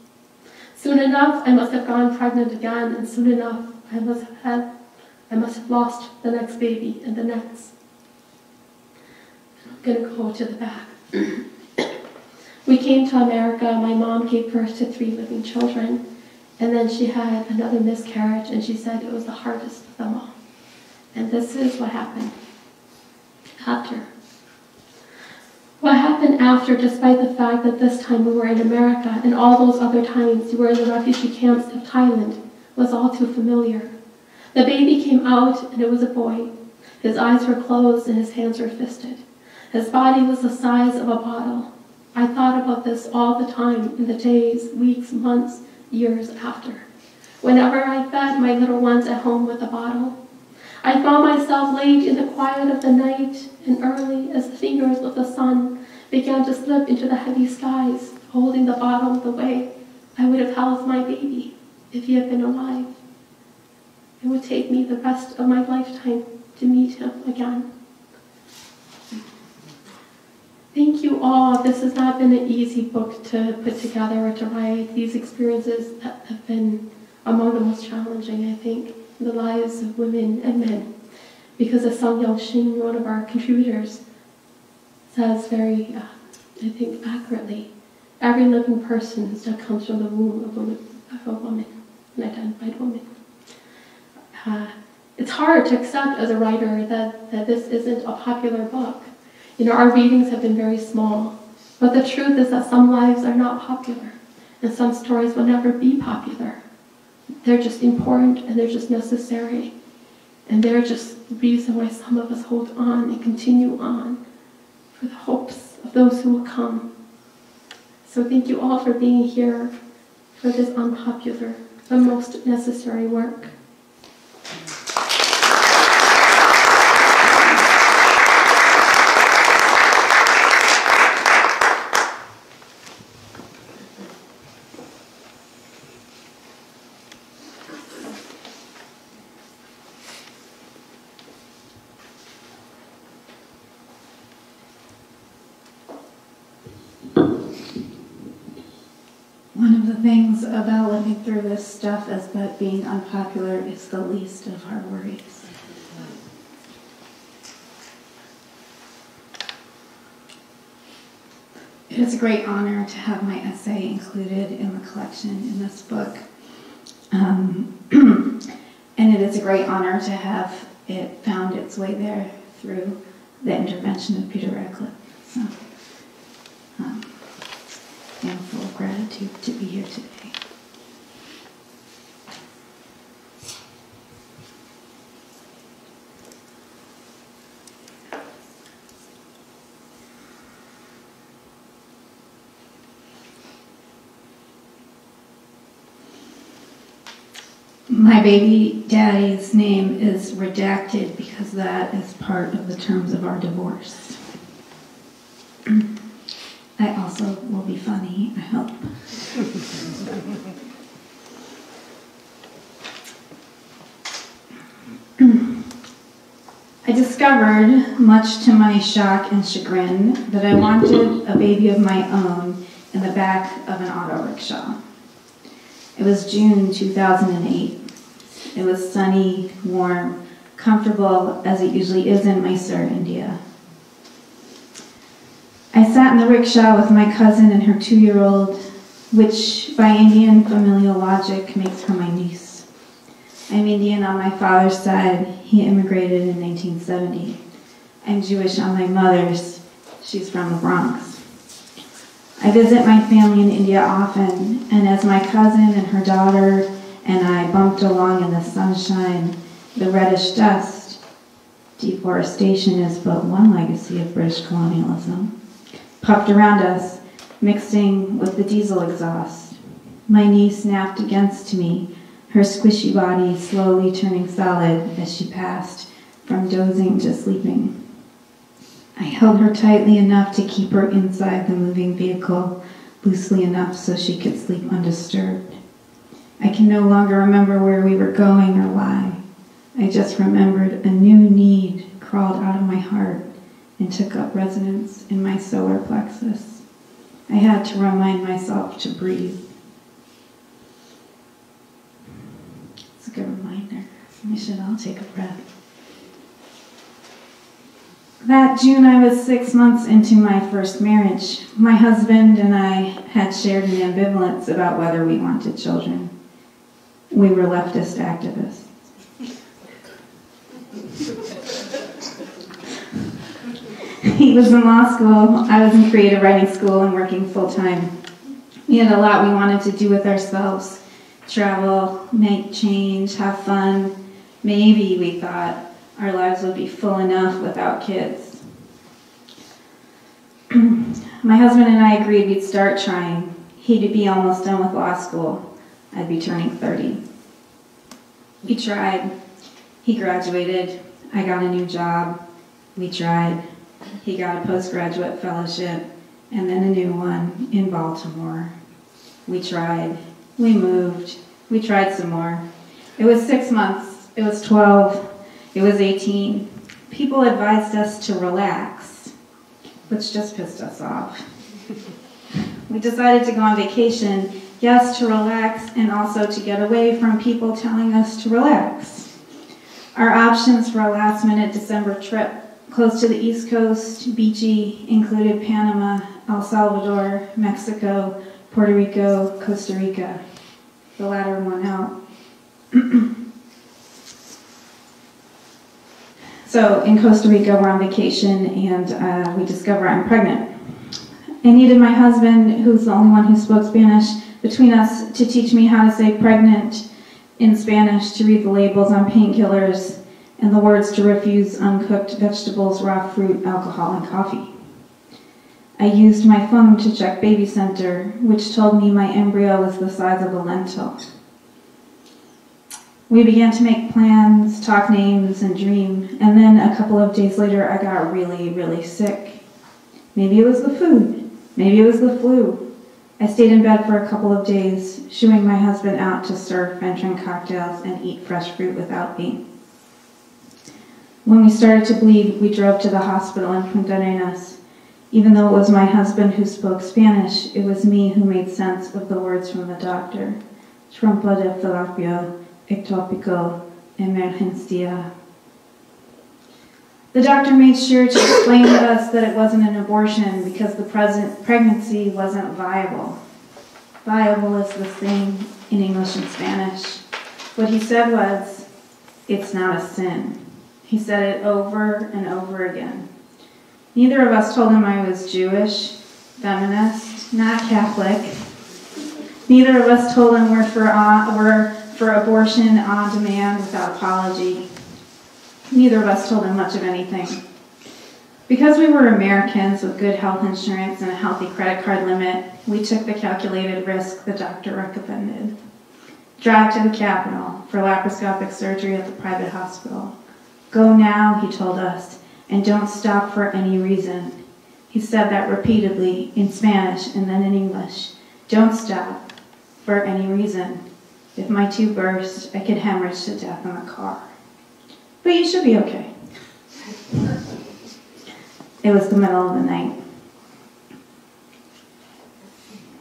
Soon enough, I must have gone pregnant again, and soon enough, I must have had, I must have lost the next baby and the next. I'm gonna go to the back. we came to America. My mom gave birth to three living children, and then she had another miscarriage, and she said it was the hardest of them all. And this is what happened after. What happened after, despite the fact that this time we were in America and all those other times we were in the refugee camps of Thailand, was all too familiar. The baby came out and it was a boy. His eyes were closed and his hands were fisted. His body was the size of a bottle. I thought about this all the time in the days, weeks, months, years after. Whenever I fed my little ones at home with a bottle, I found myself late in the quiet of the night and early as the fingers of the sun began to slip into the heavy skies, holding the bottle of the way I would have held my baby if he had been alive. It would take me the rest of my lifetime to meet him again. Thank you all. This has not been an easy book to put together or to write. These experiences have been among the most challenging, I think, in the lives of women and men. Because as Sun Yung Shin, one of our contributors, says very, uh, I think, accurately, every living person that comes from the womb of a, woman, of a woman an identified woman. Uh, it's hard to accept as a writer that, that this isn't a popular book. You know, our readings have been very small, but the truth is that some lives are not popular, and some stories will never be popular. They're just important and they're just necessary. And they're just the reason why some of us hold on and continue on for the hopes of those who will come. So thank you all for being here for this unpopular but most necessary work. One of the things about living through this stuff is that being unpopular is the least of our worries. It is a great honor to have my essay included in the collection in this book. Um, and it is a great honor to have it found its way there through the intervention of Peter Rachleff. So, um, am full of gratitude to be here today. My baby daddy's name is redacted because that is part of the terms of our divorce. I also will be funny, I hope. I discovered, much to my shock and chagrin, that I wanted a baby of my own in the back of an auto rickshaw. It was June 2008. It was sunny, warm, comfortable as it usually is in Mysore, India. I sat in the rickshaw with my cousin and her two year old, which by Indian familial logic makes her my niece. I'm Indian on my father's side. He immigrated in 1970. I'm Jewish on my mother's. She's from the Bronx. I visit my family in India often, and as my cousin and her daughter and I bumped along in the sunshine, the reddish dust, deforestation is but one legacy of British colonialism puffed around us, mixing with the diesel exhaust. My knee snapped against me, her squishy body slowly turning solid as she passed from dozing to sleeping. I held her tightly enough to keep her inside the moving vehicle, loosely enough so she could sleep undisturbed. I can no longer remember where we were going or why. I just remembered a new need crawled out of my heart and took up residence in my solar plexus. I had to remind myself to breathe. It's a good reminder. We should all take a breath. That June, I was six months into my first marriage. My husband and I had shared an ambivalence about whether we wanted children. We were leftist activists. he was in law school, I was in creative writing school and working full time. We had a lot we wanted to do with ourselves travel, make change, have fun. Maybe we thought our lives would be full enough without kids. My husband and I agreed we'd start trying. He'd be almost done with law school. I'd be turning 30. We tried. He graduated. I got a new job. We tried. He got a postgraduate fellowship and then a new one in Baltimore. We tried. We moved. We tried some more. It was six months. It was 12. It was 18. People advised us to relax, which just pissed us off. We decided to go on vacation, yes, to relax, and also to get away from people telling us to relax. Our options for a last minute December trip close to the East Coast, beachy, included Panama, El Salvador, Mexico, Puerto Rico, Costa Rica. The latter won out. so in Costa Rica, we're on vacation and uh, we discover I'm pregnant. I needed my husband, who's the only one who spoke Spanish, between us to teach me how to say pregnant in Spanish, to read the labels on painkillers, and the words to refuse uncooked vegetables, raw fruit, alcohol, and coffee. I used my phone to check Baby Center, which told me my embryo was the size of a lentil. We began to make plans, talk names, and dream, and then a couple of days later, I got really, really sick. Maybe it was the food. Maybe it was the flu. I stayed in bed for a couple of days, shooing my husband out to surf and drink cocktails and eat fresh fruit without me. When we started to bleed, we drove to the hospital in Puntarenas. Even though it was my husband who spoke Spanish, it was me who made sense of the words from the doctor. Trompa de falopio, ectopico, emergencia. The doctor made sure to explain to us that it wasn't an abortion because the present pregnancy wasn't viable. Viable is the same in English and Spanish. What he said was, it's not a sin. He said it over and over again. Neither of us told him I was Jewish, feminist, not Catholic. Neither of us told him we're for, uh, we're for abortion on demand without apology. Neither of us told him much of anything. Because we were Americans with good health insurance and a healthy credit card limit, we took the calculated risk the doctor recommended. Drive to the capital for laparoscopic surgery at the private hospital. Go now, he told us, and don't stop for any reason. He said that repeatedly in Spanish and then in English. Don't stop for any reason. If my tube burst, I could hemorrhage to death in the car. But you should be okay. It was the middle of the night.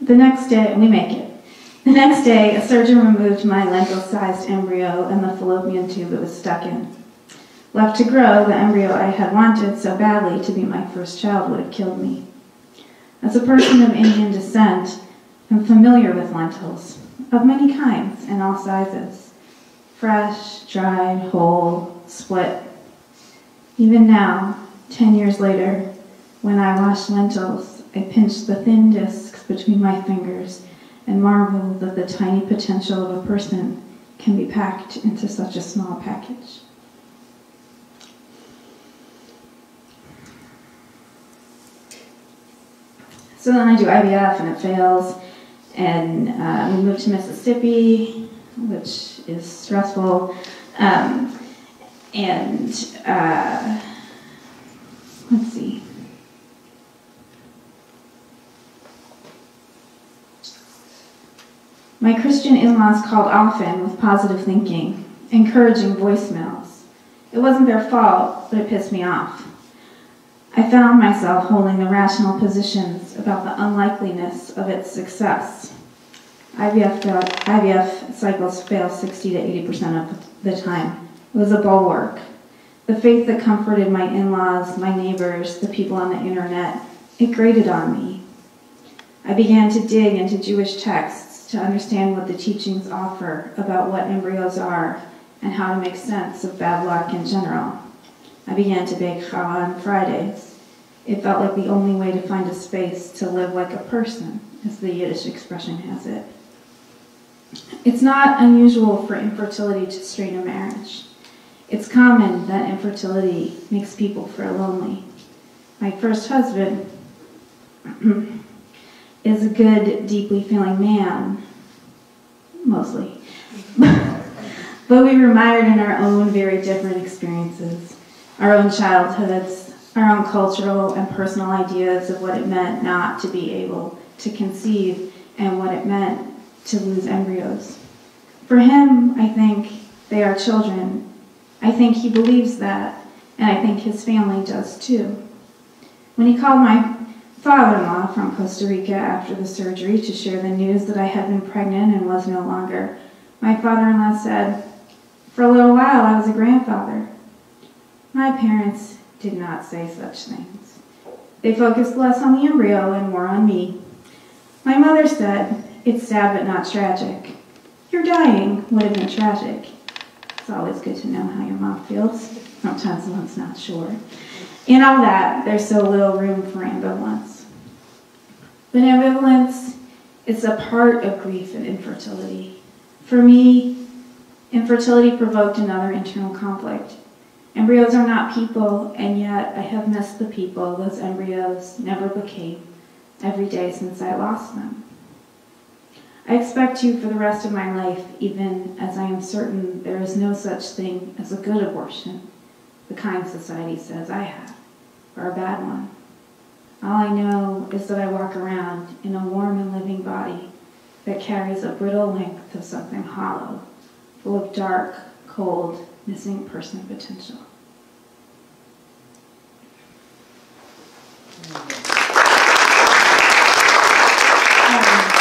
The next day, we make it. The next day, a surgeon removed my lentil-sized embryo and the fallopian tube it was stuck in. Left to grow, the embryo I had wanted so badly to be my first child would have killed me. As a person of Indian descent, I'm familiar with lentils, of many kinds and all sizes. Fresh, dried, whole, split. Even now, 10 years later, when I wash lentils, I pinch the thin discs between my fingers and marvel that the tiny potential of a person can be packed into such a small package. So then I do IVF and it fails, and uh, we move to Mississippi, which is stressful. Um, and uh, let's see. My Christian in laws called often with positive thinking, encouraging voicemails. It wasn't their fault, but it pissed me off. I found myself holding the rational positions about the unlikeliness of its success. IVF, IVF cycles fail 60 to 80% of the time was a bulwark. The faith that comforted my in laws, my neighbors, the people on the internet, it grated on me. I began to dig into Jewish texts to understand what the teachings offer about what embryos are and how to make sense of bad luck in general. I began to bake challah on Fridays. It felt like the only way to find a space to live like a person, as the Yiddish expression has it. It's not unusual for infertility to strain a marriage. It's common that infertility makes people feel lonely. My first husband is a good, deeply feeling man, mostly. But we were mired in our own very different experiences, our own childhoods, our own cultural and personal ideas of what it meant not to be able to conceive and what it meant to lose embryos. For him, I think they are children. I think he believes that, and I think his family does too. When he called my father in law from Costa Rica after the surgery to share the news that I had been pregnant and was no longer, my father in law said, For a little while I was a grandfather. My parents did not say such things. They focused less on the embryo and more on me. My mother said, It's sad but not tragic. Your dying would have been tragic. It's always good to know how your mom feels. Sometimes one's not sure. In all that, there's so little room for ambivalence. But ambivalence is a part of grief and infertility. For me, infertility provoked another internal conflict. Embryos are not people, and yet I have missed the people those embryos never became every day since I lost them. I expect you for the rest of my life, even as I am certain there is no such thing as a good abortion, the kind society says I have, or a bad one. All I know is that I walk around in a warm and living body that carries a brittle length of something hollow, full of dark, cold, missing person potential. Um,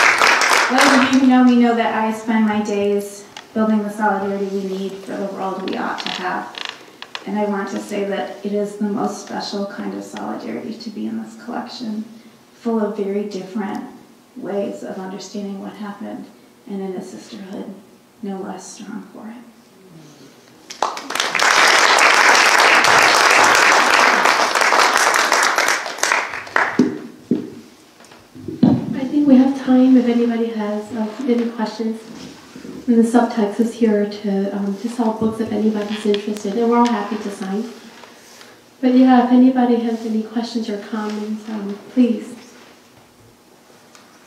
Those of you know me know that I spend my days building the solidarity we need for the world we ought to have. And I want to say that it is the most special kind of solidarity to be in this collection, full of very different ways of understanding what happened, and in a sisterhood no less strong for it. I think we have time if anybody has uh, any questions. And the Subtext is here to, um, to sell books if anybody's interested, and we're all happy to sign. But yeah, if anybody has any questions or comments, um, please.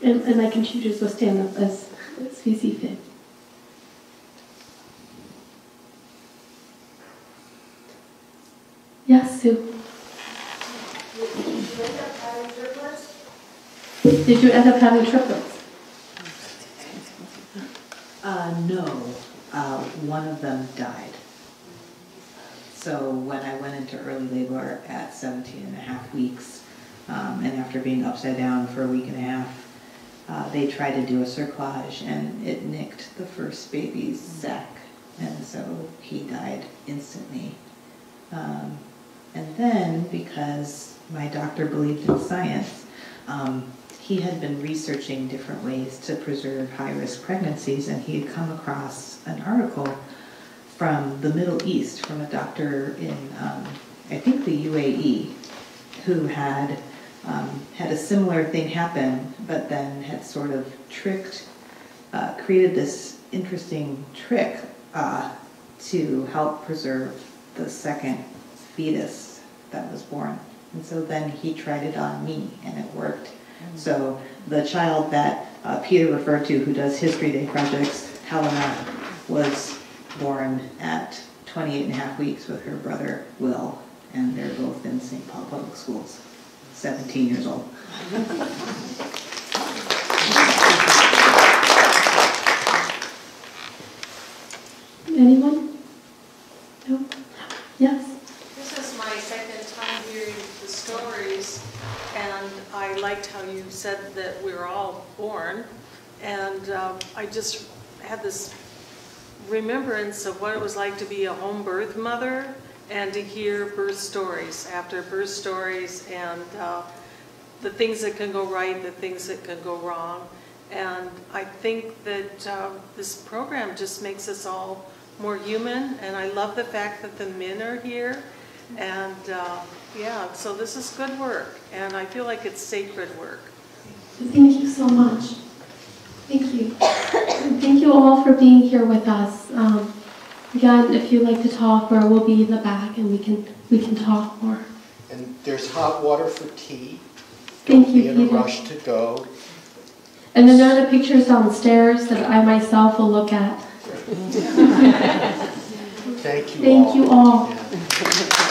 And, and I can choose to stand up as, as we see fit. Yes, Sue. Did you end up having triplets? Uh, no, uh, one of them died. So when I went into early labor at 17 and a half weeks, um, and after being upside down for a week and a half, uh, they tried to do a cerclage and it nicked the first baby's sac, and so he died instantly. Um, and then, because my doctor believed in science, um, he had been researching different ways to preserve high-risk pregnancies, and he had come across an article from the Middle East from a doctor in, um, I think, the UAE, who had um, had a similar thing happen, but then had sort of tricked, uh, created this interesting trick uh, to help preserve the second fetus that was born. And so then he tried it on me, and it worked. So the child that uh, Peter referred to, who does History Day projects, Helena, was born at 28 and a half weeks with her brother Will, and they're both in St. Paul Public Schools, 17 years old. Anyone? No? Yes? This is my second time hearing the stories, and I liked how you said that we were all born. And um, I just had this remembrance of what it was like to be a home birth mother and to hear birth stories after birth stories and uh, the things that can go right, the things that can go wrong. And I think that uh, this program just makes us all more human, and I love the fact that the men are here. And uh, yeah, so this is good work, and I feel like it's sacred work. Thank you so much. Thank you. Thank you all for being here with us. Um, again, if you'd like to talk, or we'll be in the back and we can we can talk more. And there's hot water for tea. Thank Don't you, be in a rush to go. And then there are the pictures downstairs that I myself will look at. Thank you all. Thank you all. Yeah.